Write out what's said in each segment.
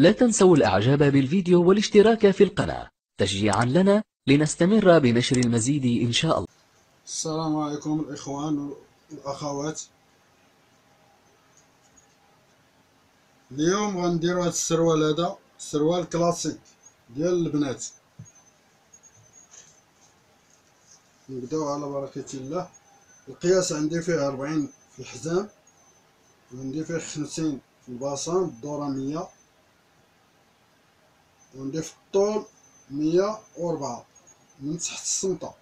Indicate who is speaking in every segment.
Speaker 1: لا تنسوا الإعجاب بالفيديو والاشتراك في القناة. تشجيعا لنا لنستمر بنشر المزيد إن شاء الله.
Speaker 2: السلام عليكم الإخوان والأخوات. اليوم غنديرو هاد السروال هذا سروال كلاسيك ديال البنات. نبداو على بركة الله. القياس عندي فيه أربعين في الحزام وعندي فيه خمسين في الباصان الدورة مية. وعندي في الطول مية وربعة من تحت السمطة.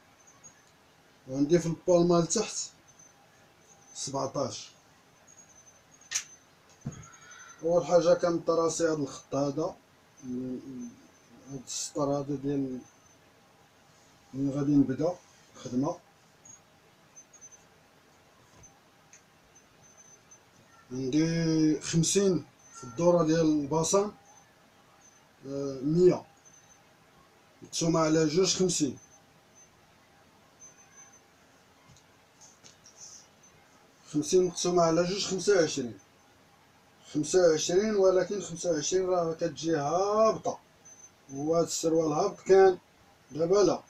Speaker 2: وعندي في البالمة لتحت سبعتاش أول حاجة كنطراسي هاد الخط هذا هاد السطر هذا ديال من غادي نبدا الخدمة. عندي خمسين في الدورة ديال آه، مية مقسومة على جوج خمسين خمسين مقسومة على جوج خمسة وعشرين خمسة وعشرين ولكن خمسة وعشرين راه كتجي هابطة وهاد السروال هابط كان دابا لا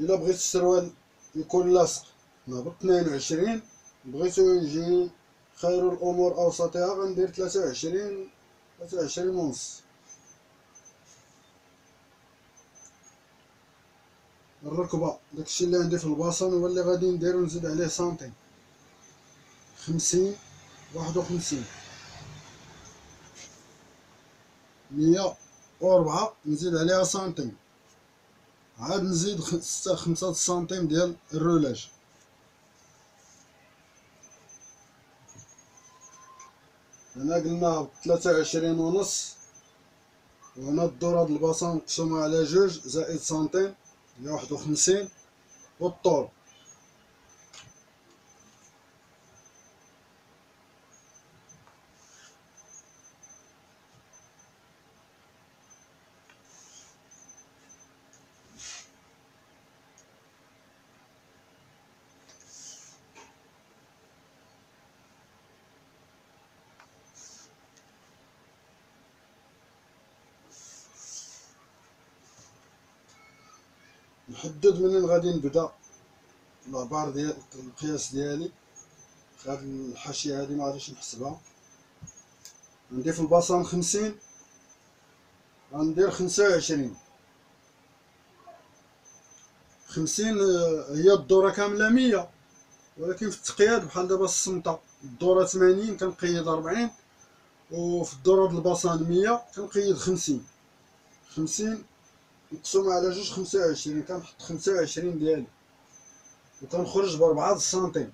Speaker 2: إلا بغيت السروال يكون لاصق نهبط اثنين وعشرين بغيتو يجي خير الأمور أوسطها غندير ثلاثة وعشرين ثلاثة وعشرين ونص الركبة داكشي اللي عندي في الباصون هو اللي غادي نديرو نزيد عليه سنتيم خمسين واحد وخمسين. مية وربعة نزيد عليها سنتيم عاد نزيد ستة خمسة سنتيم ديال الرولاج. هنا قلنا ثلاثة وعشرين ونص. وهنا الدورة د الباصون مقسومة على جوج زائد سنتيم هي واحد وخمسين. والطول. نحدد منين غادي نبدا. العبار ديال القياس ديالي. هاد الحاشية هادي معرفتش نحسبها. عندي في الباصان خمسين. غندير خمسة وعشرين. خمسين آه، هي الدورة كاملة مية. ولكن في التقياد بحال دابا السمطة الدورة ثمانين كنقيد أربعين. وفي الدورة د الباصان مية كنقيد خمسين. خمسين مقسومة على جوج خمسة وعشرين كنحط خمسة وعشرين ديالي. وكنخرج بربعة سنتيم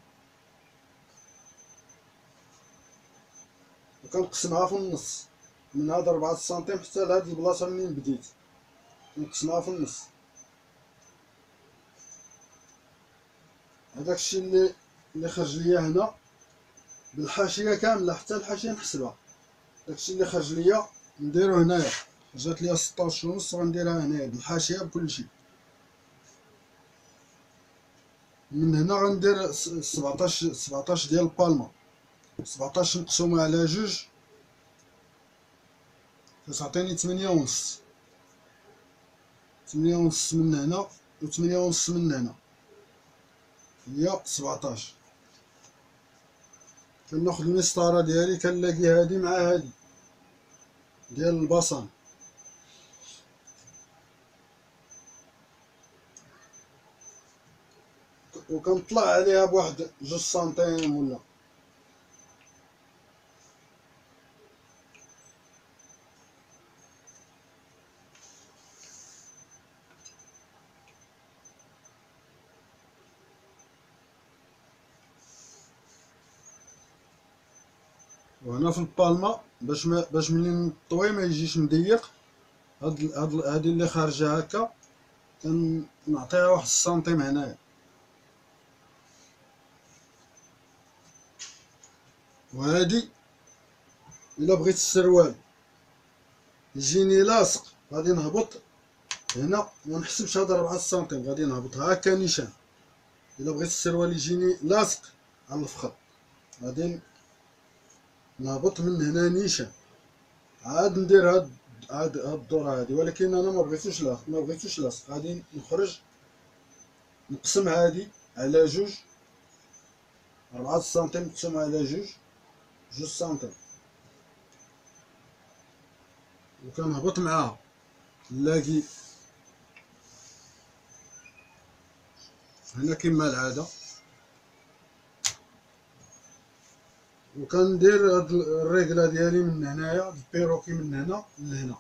Speaker 2: وكنقسمها في النص. من هاد ربعة سنتيم حتى لهاد البلاصة منين بديت. كنقسمها في النص. هداك الشي اللي اللي خرج ليا هنا. بالحاشية كاملة حتى الحاشية نحسبها. داكشي اللي خرج ليا نديرو هنايا. جات ليا ستاش ونص غنديرها هنايا بالحاشية بكلشي من هنا غندير سبعتاش سبعتاش ديال البالما. سبعتاش مقسومة على جوج. كتعطيني تمنية ونص. تمنية ونص من هنا وتمنية ونص من هنا. هي سبعتاش كناخد المسطرة ديالي كنلاقي هادي مع هادي. ديال البصل. وكنطلع عليها بواحد جوج سنتيم ولا. وهنا في البالما باش ما باش ملي نطوي ما يجيش مضيق هاد هاد هادي اللي خارجة هكا كنعطيها واحد السنتيم هنايا. وهادي إلا بغيت السروال يجيني لاصق غادي نهبط هنا ما نحسبش هاد 4 سنتيم غادي نهبط. هكا نيشان إلا بغيت السروال يجيني لاصق على الفخذ غادي نهبط من هنا نيشان عاد ندير هاد هاد الدورة هادي. ولكن أنا ما بغيتوش لاصق ما بغيتوش لاصق. غادي نخرج نقسم هادي على جوج. ربعة سنتيم مقسوم على جوج. جوج سنتيم وكنهبط معاها نلاقي هنا كما العادة. وكندير هاد الريكلة ديالي من هنايا البيروكي من هنا لهنا.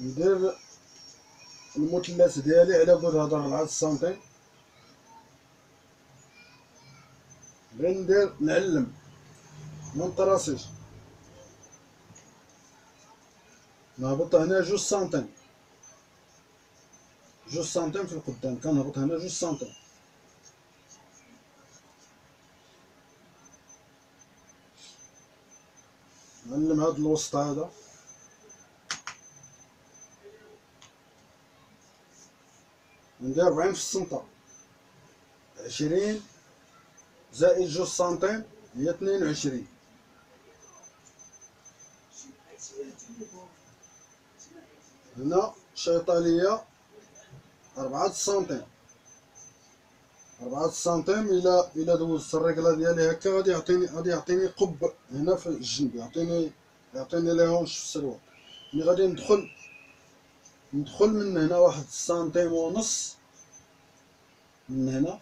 Speaker 2: ندير المثلث ديالي على بود هاد ربعة سنتيم غير ندير نعلم. منطراسيش نهبط هنا جوج سنتيم جوج سنتيم في القدام. كنهبط هنا جوج سنتيم نعلم هاد الوسط هذا. ندير ربعين في السنطة عشرين زائد جوج سنتيم هي اثنين وعشرين. هنا شيطة ليا أربعة سنتيم أربعة سنتيم إلا إلا دوزت الرجلة ديالي هكا غادي يعطيني غادي يعطيني قب هنا في الجنب يعطيني يعطيني لي هونش في السروال ملي غادي ندخل ندخل من هنا واحد سنتيم ونص. من هنا.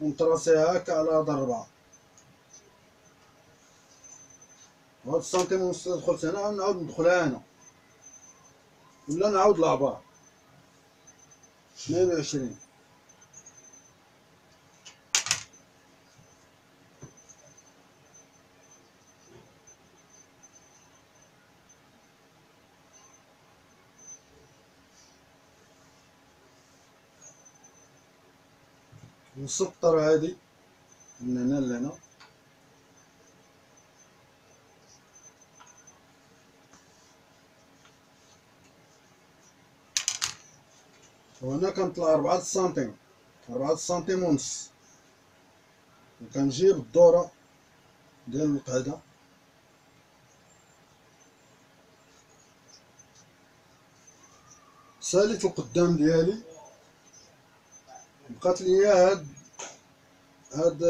Speaker 2: ونتراسيها هكا على هاد الربعة وهاد السنتيم ونص دخلت هنا نعاود ندخلها هنا. ولا نعاود لعبار اثنين وعشرين. نسطر من هنا لهنا وهنا كنطلع ربعة سنتيم ربعة سنتيم ونص. وكنجيب الدورة ديال المقعدة ساليت القدام ديالي. بقات ليا هاد هاد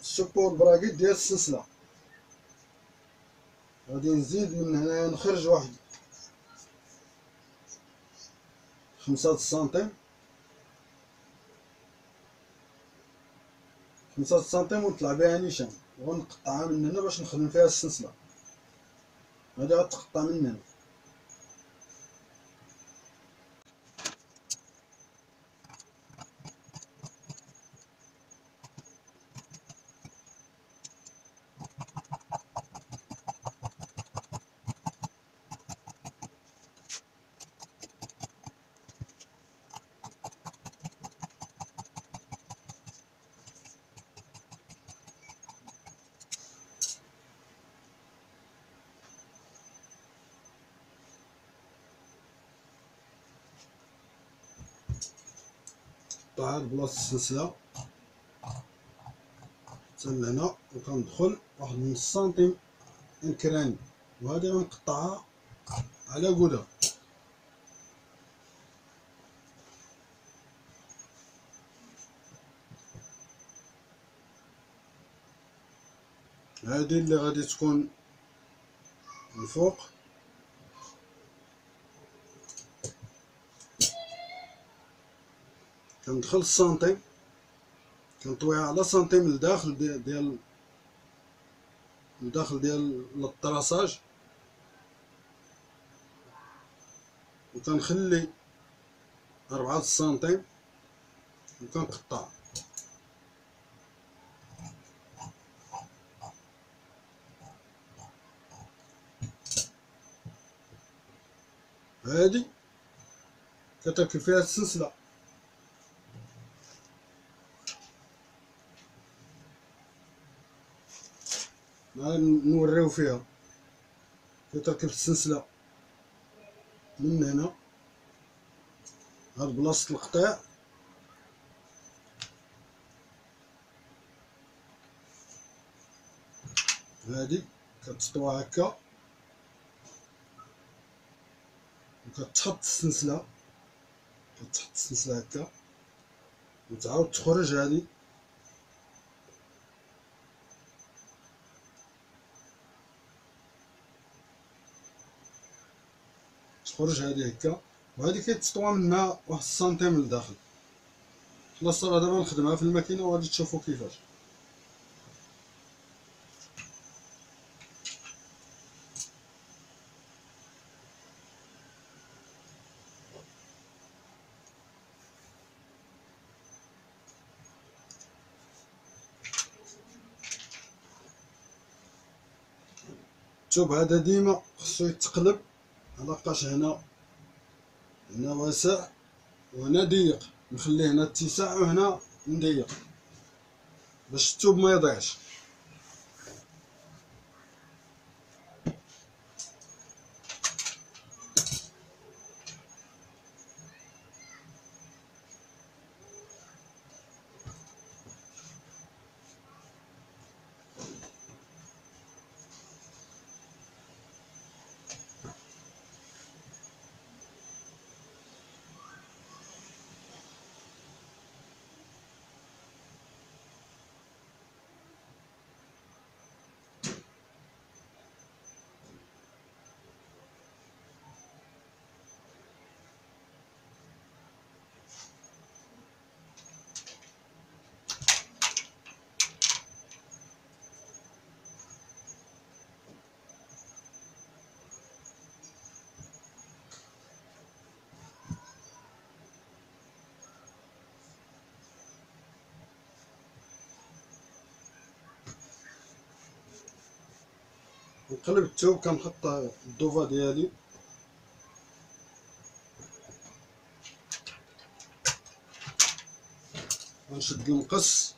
Speaker 2: ال sous-braguette ديال السلسلة. غادي نزيد من هنايا نخرج واحد خمسة سنتيم. خمسة سنتيم ونطلع بها نيشان. ونقطعها من هنا باش نخدم فيها السلسلة. هادي غتقطع من هنا. قطعها بلاصة السلسلة. حتى لهنا وكندخل واحد نص سنتيم انكراني وهادي غنقطعها على قولها هادي اللي غادي تكون الفوق كندخل السنتيم كنطويها على سنتيم لداخل ديال لداخل ديال الطراساج وكنخلي أربعة سنتيم وكنقطع. هادي كتركب فيها السلسلة. نوريو فيها. كتركب السلسلة. من هنا. هاد بلاصة القطيع. هادي. كتطوى هكا. وكتحط السلسلة. كتحط السلسلة هكا. وتعاود تخرج هادي. تخرج هادي هكا وهادي كيتسطوى منها واحد السنتيم لداخل. خلاص راه دابا نخدمها في الماكينة وغادي تشوفو كيفاش. الثوب هذا ديما خصو يتقلب. علاقاش هنا. هنا واسع وهنا ضيق. نخليه هنا اتساع وهنا نضيق باش الثوب ما يضيعش. نقلب الثوب كنحط الضوفه ديالي. ونشد المقص.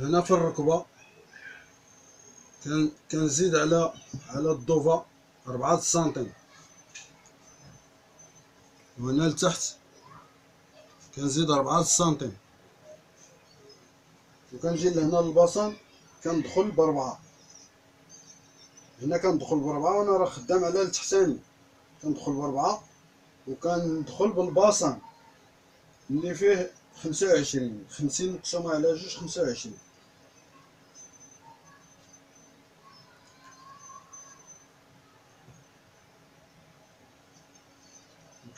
Speaker 2: هنا في الركبة. كان كنزيد على على الضوفة أربعة سنتيم. وهنا لتحت كنزيد أربعة سنتيم. وكنجي لهنا للباصن كندخل بربعة هنا كندخل بربعة وأنا راه خدام على التحتاني كندخل بربعة وكندخل بالباصن اللي فيه خمسة وعشرين. خمسين مقسومة على جوج خمسة وعشرين.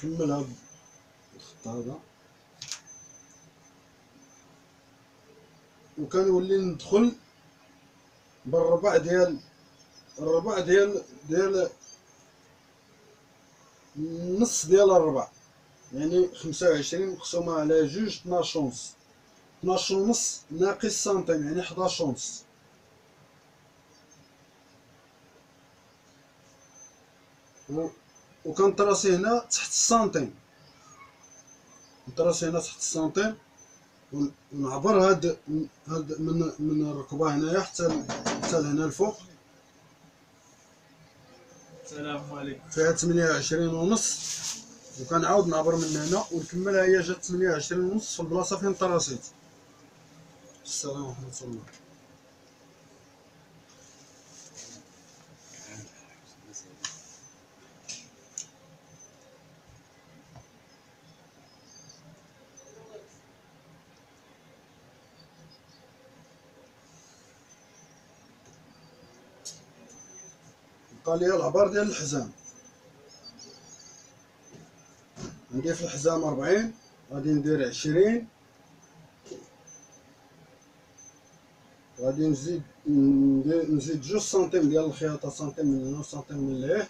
Speaker 2: نكملها بالخط هذا وكنولي ندخل بالربع ديال الربع ديال ديال النص ديال الربع. يعني خمسة وعشرين مقسومة على جوج طناش ونص طناش ونص ناقص سنتيم يعني حداش ونص وكنطراسي هنا تحت السنتيم نطراسي هنا تحت السنتيم ونعبر هاد هاد من من الركبة هنايا حتى حتى لهنا الفوق.
Speaker 3: السلام عليكم.
Speaker 2: فيها 28 ونص. وكنعاود نعبر من هنا. ونكملها هي جات 28 ونص في البلاصة فين طراسيت السلام ورحمة الله. بقى لي العبار ديال الحزام. عندي في الحزام ربعين غادي ندير عشرين. غادي نزيد نزيد جوج سنتيم ديال الخياطة سنتيم من هنا سنتيم من لهيه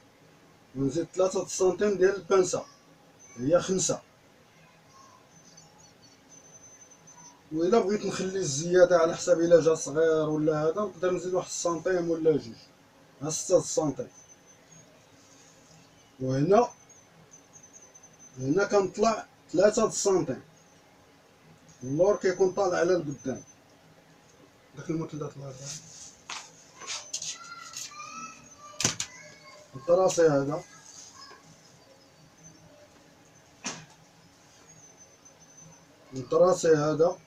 Speaker 2: ونزيد ثلاثة سنتيم ديال البانسة هي خمسة وإلا بغيت نخلي الزيادة على حساب إلا جا صغير ولا هذا نقدر نزيد واحد سنتيم ولا جوج. ستة سنتيم وهنا هنا كنطلع ثلاثة سنتيم اللور كيكون طالع على القدام. داك المثلث الله يرضى الطراسي هذا. الطراسي هذا.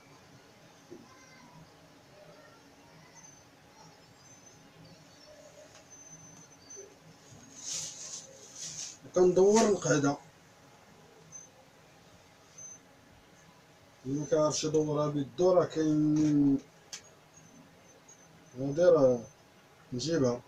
Speaker 2: كندور القعده اللي كيعرفش يدورها بيدو راه كاين غادي راه نجيبها.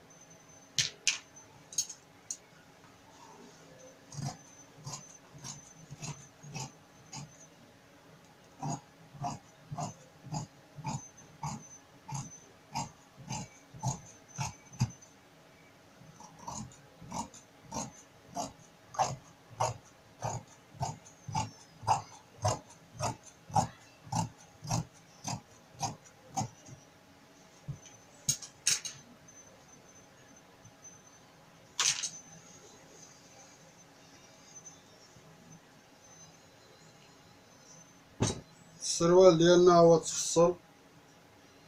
Speaker 2: السروال ديالنا هو تفصل.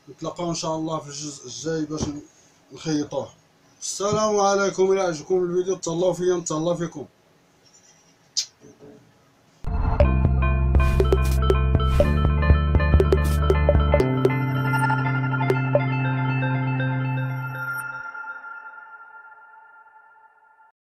Speaker 2: نتلاقاو إن شاء الله في الجزء الجاي باش نخيطوه. السلام عليكم. إلى عجبكم الفيديو. تهلاو فيا. نتهلا فيكم.